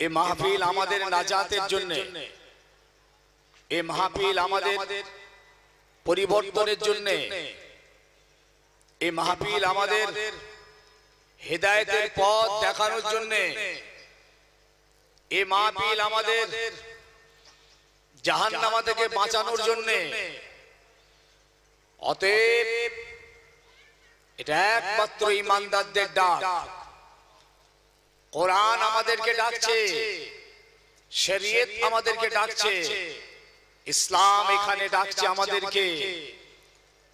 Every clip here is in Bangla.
এ মাহফিল আমাদের নাজাতের জন্য। এ মাহফিল আমাদের পরিবর্তনের জন্য। এ মাহফিল আমাদের হেদায়েতের পথ দেখানোর জন্য। এ মাহফিল আমাদের জাহান্নামা থেকে বাঁচানোর জন্য। অতএব এটা একমাত্র ইমানদারদের ডাক। কোরআন আমাদেরকে ডাকছে শরীয়ত আমাদেরকে ডাকছে ইসলাম এখানে ডাকছে আমাদেরকে।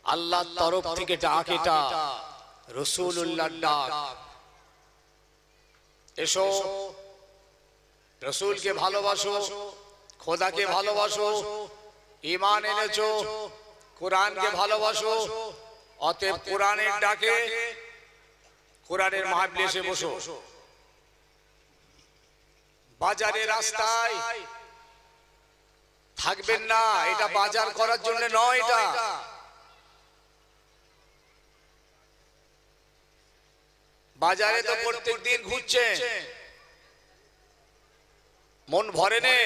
আল্লাহর তরফ থেকে ডাক এটা। রসুল্লাহর ডাক। এসো রসুলকে ভালোবাসো খোদাকে ভালোবাসো ইমান এনেছো কোরআনকে ভালোবাসো অতএব কোরআনের ডাকে কোরআনের মাহফিলে এসে বসো। বাজারে রাস্তায়। থাকবেন না এটা বাজার করার জন্য নয় এটা বাজারে তো প্রত্যেক দিন ঘুরছে। মন ভরে নে।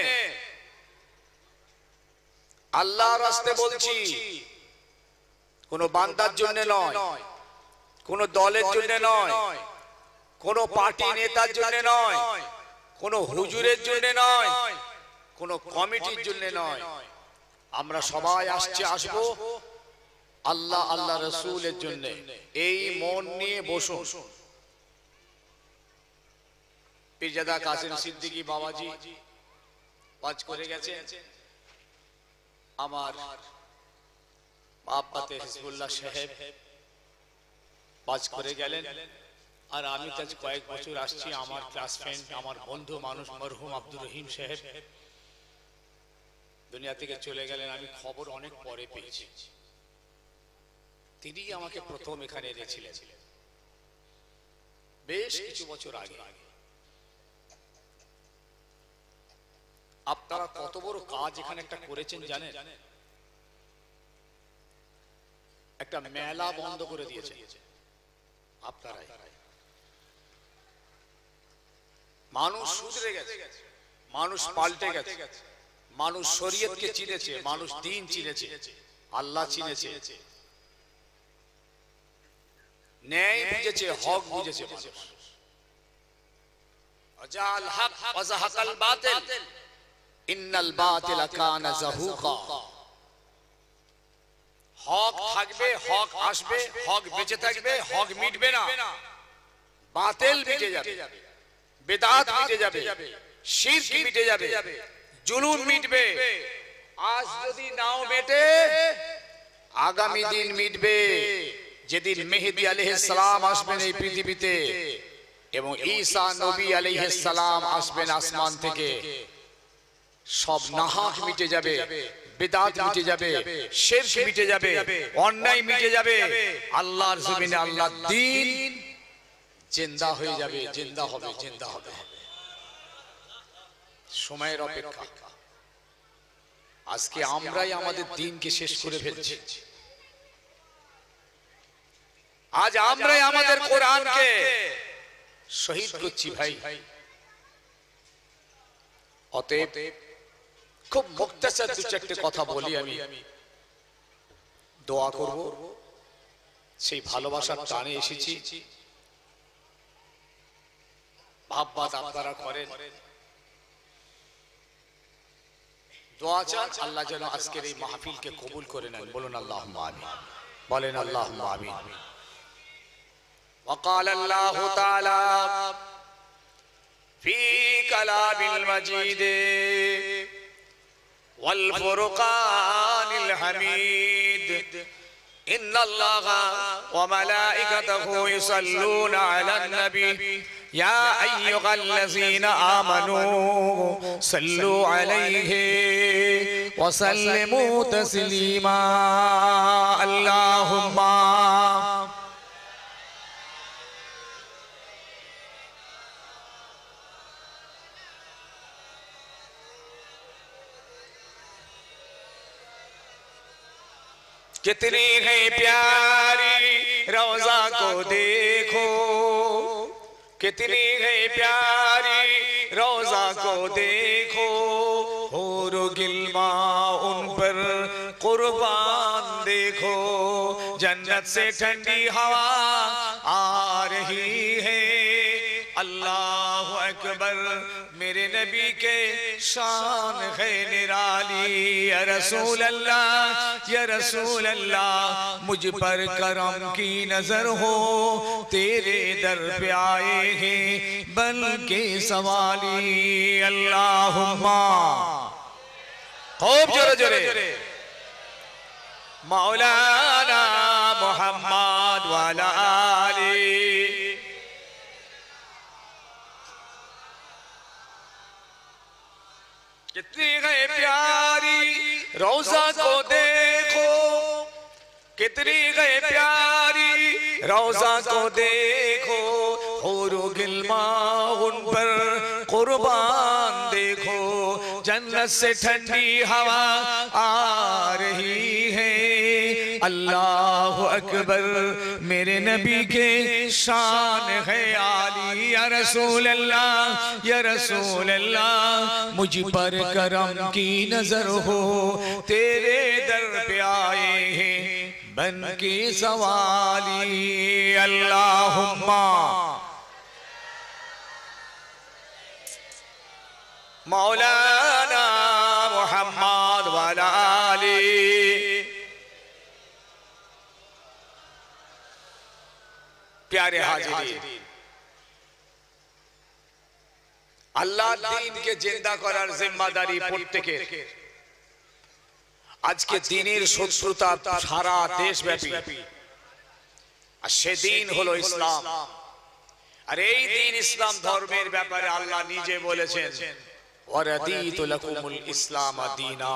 আল্লাহ রাস্তে বলছি কোন বান্দার জন্য নয়। কোন দলের জন্য নয়। কোন পার্টি নেতার জন্য নয়। কোন হুজুরের জন্য নয়, কোন কমিটির জন্য নয়। আমরা সবাই আসছে, আসব। আল্লাহ আল্লাহ রসুলের জন্য। এই মন নিয়ে বসুন। পীরজাদা কাসিম সিদ্দিকী বাবাজি ওয়াজ করে গেছে আমার আব্বাতে হিজবুল্লাহ সাহেব ওয়াজ করে গেলেন। আর আমি আজ কয়েক বছর আসছি আমার ক্লাস ফ্রেন্ড, আমার বন্ধু মানুষ মরহুম আব্দুর রহিম সাহেব। দুনিয়া থেকে চলে গেলেন, আমি খবর অনেক পরে পেয়েছি। তিনি আমাকে প্রথম এখানে এনেছিলেন। বেশ কিছু বছর আগে। আপনারা কত বড় কাজ এখানে একটা করেছেন জানেন? একটা মেলা বন্ধ করে দিয়েছে আপনারাই। মানুষ সুধরে গেছে। মানুষ পাল্টে গেছে। মানুষ শরীয়তকে চিনেছে। মানুষ দিন চিনেছে। আল্লাহ চিনেছে। ন্যায় বুঝেছে হক বুঝেছে মানুষ। অজাল হক ওয়াজাহাকাল বাতিল। ইন্নাল বাতিল কানা যাহুকা হক থাকবে হক আসবে হক বেঁচে থাকবে হক মিটবে না। বাতিল মিটে যাবে। বেদাত মিটে যাবে শিরক মিটে যাবে জুলুম মিটবে। আজ যদি নাও মেটে আগামী দিন মিটবে। যেদিন মেহেদি আলাইহিস সালাম আসবেন এই পৃথিবীতে এবং ঈসা নবী সালাম আসবেন আসমান থেকে। সব নাহাক মিটে যাবে বেদাত মিটে যাবে শিরক মিটে যাবে অন্যায় মিটে যাবে। আল্লাহর জমিনে আল্লাহর দিন জিন্দা হয়ে যাবে, জিন্দা হবে জিন্দা হবে। সময়ের অপেক্ষা। আজকে আমরাই আমাদের দিনকে শেষ করে ফেলছি। আজ আমরাই আমাদের কোরআনকে শহীদ করছি ভাই। অতএব খুব মুক্তাচার দু চারটে কথা বলি আমি। দোয়া করব। সেই ভালোবাসার টানে এসেছি। ভাববাদ আপনারা করেন দোয়া চান আল্লাহ যেন আজকের এই মাহফিলকে কবুল করে নেন বলুন আল্লাহ আমিন বলেন আল্লাহ আমিন وقال الله تعالى في كلام المجيد والفرقان الحميد إن الله وملائكته يصلون على النبي. يا أيها الذين آمنوا صلوا عليه وسلموا تسليما. اللهم कितनी है प्यारी, रोजा को देखो। कितनी है प्यारी, रोजा को देखो। और गिलमा, उन पर कुर्बान देखो। जन्नत से ठंडी हवा आ रही है। अल्लाह अकबर मेरे नबी के शान है निराली। या रसूल अल्लाह या रसूल अल्लाह मुझ पर करम की नज़र हो तेरे दर पे आए हैं बन के सवाली। अल्लाहुम्मा। खूब जोरे। जोरे। मौलाना मोहम्मद वाला है प्यारी, रोजा को देखो। कितनी गए प्यारी, रोजा को देखो। और गिलमा उन पर कुर्बान देखो। जन्नत से ठंडी हवा आ रही है। अल्लाह अकबर, मेरे नबी के शान है आली। या रसूल अल्लाह या रसूल अल्लाह मुझ पर करम की नज़र हो। तेरे दर पे आए हैं बन की सवाली। अल्लाहुम्मा। मौलाना प्यारे हाजिरीन আল্লাহ দিনকে জিন্দা করার জিম্মাদারি প্রত্যেকের আজকে দিনের শত্রুতা সারা দেশব্যাপী আর সেদিন হলো ইসলাম আর এই দিন ইসলাম ধর্মের ব্যাপারে আল্লাহ নিজে বলেছেন ওয়ারাদিতু লাকুমুল ইসলাম দীনা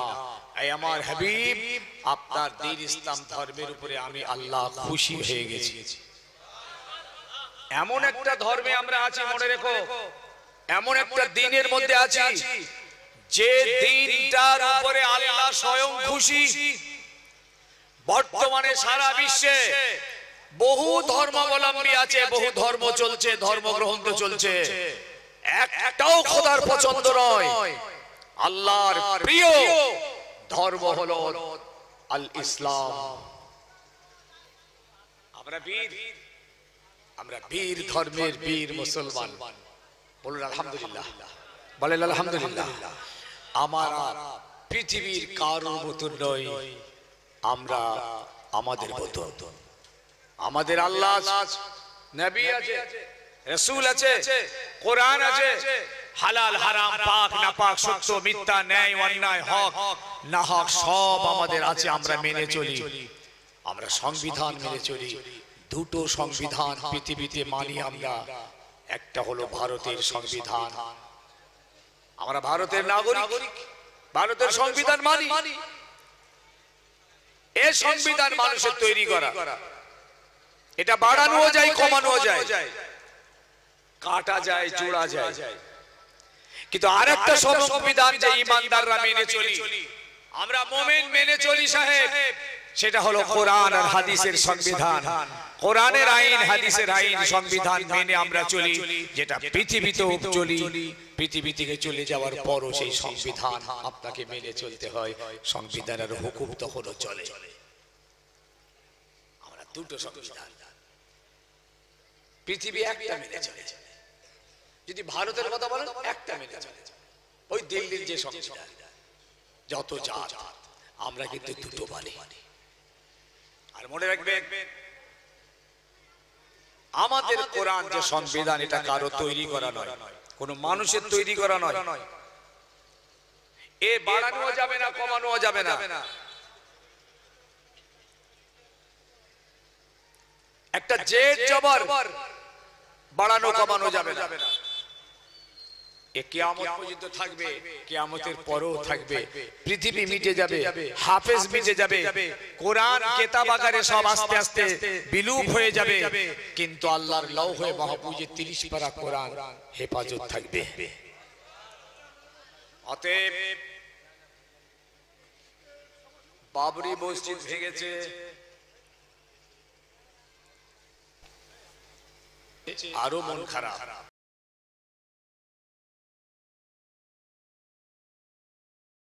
এই আমার হাবিব আপনার দিন ইসলাম ধর্মের উপরে আমি আল্লাহ খুশি হয়ে গেছি এমন একটা ধর্মে আমরা আছি মনে রেখো। এমন একটা দিনের মধ্যে আছি যে দিনটার উপরে আল্লাহ স্বয়ং খুশি। বর্তমানে সারা বিশ্বে বহু ধর্মাবলম্বী আছে বহু ধর্ম চলছে ধর্মগ্রহণ চলছে। একটাও খোদার পছন্দ নয়। আল্লাহর প্রিয় ধর্ম হলো আল ইসলাম আমরা বীর। আমরা বীর ধর্মের বীর মুসলমান। বলুন আলহামদুলিল্লাহ। বলেন আলহামদুলিল্লাহ। আমার পৃথিবীর কারোর মতন নয় আমরা আমাদের মতন। আমাদের আল্লাহ নবী আছে, রসুল আছে, কোরআন আছে। হালাল, হারাম, পাক না পাক সত্য, মিথ্যা, ন্যায়, অন্যায়, হক, না হক, সব আমাদের আছে, আমরা মেনে চলি। আমরা সংবিধান মেনে চলি। দুটো সংবিধান পৃথিবীতে মানি আমরা একটা হলো ভারতের সংবিধান আমরা ভারতের নাগরিক ভারতের সংবিধান মানি এ সংবিধান মানুষের তৈরি করা এটা বাড়ানো যায় কমানো যায় কাটা যায় জোড়া যায় কিন্তু আর একটা সংবিধান যে ইমানদাররা মেনে চলি আমরা মোমেন মেনে চলি সাহেব সেটা হলো কোরআন আর হাদিসের সংবিধান। কোরআনের আইন হাদিসের আইন সংবিধান মেনে আমরা চলি যেটা পৃথিবীতেও চলি পৃথিবী থেকে চলে যাওয়ার পরও সেই সংবিধান আপনাকে মেনে চলতে হয়। সংবিধানের হুকুম তখনও চলে। আমরা দুটো সংবিধান। পৃথিবী একটা মেনে চলে। যদি ভারতের কথা বলেন একটা মেনে চলে। ওই দিল্লির যে সংবিধান যত জাত আমরা কিন্তু দুটো মানি আর মনে রাখবেন আমাদের কোরআন যে সংবিধান এটা কারও তৈরি করা নয়। কোন মানুষের তৈরি করা নয়। এ বাড়ানো যাবে না কমানো যাবে না। একটা জেদ জবর বাড়ানো কমানো যাবে না। এ কিয়ামত পর্যন্ত থাকবে কিয়ামতের পরেও থাকবে। পৃথিবী মিটে যাবে হাফেজ মিটে যাবে কোরআন কেতাব আকারে সব আস্তে আস্তে বিলুপ হয়ে যাবে। কিন্তু আল্লাহর লৌহে মাহফুজে 30 পারা কোরআন হেফাজত থাকবে। অতএব বাবরি মসজিদ ভেঙেছে। আরও মন খারাপ।